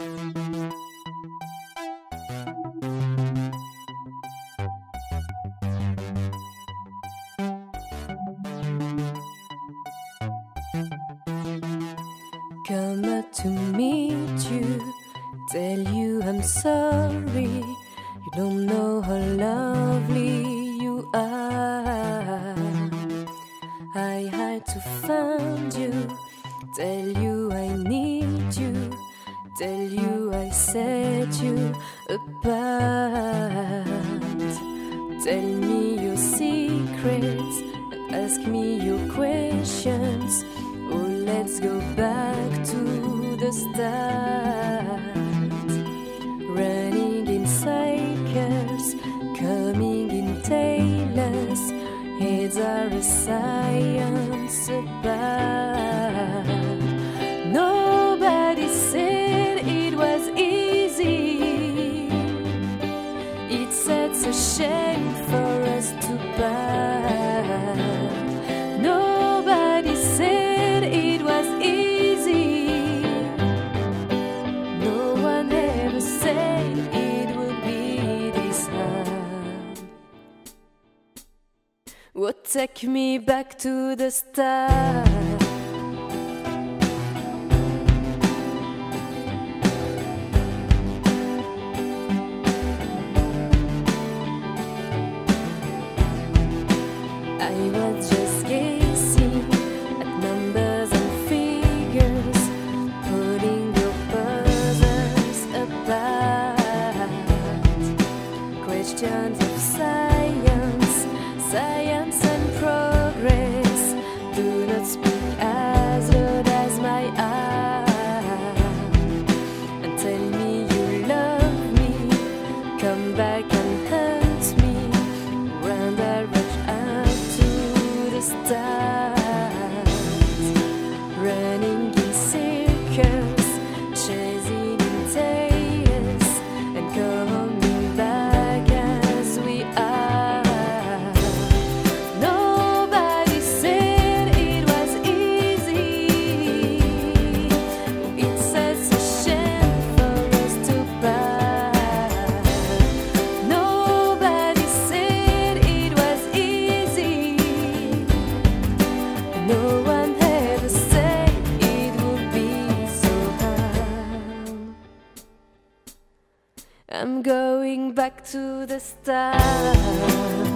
Come out to meet you, tell you I'm sorry. You don't know how lovely you are. I had to find you, tell you I need tell you I set you apart. Tell me your secrets and ask me your questions. Oh, let's go back to the start. Well, take me back to the start. I was just guessing and me. Round I rush out to the start, I'm going back to the start.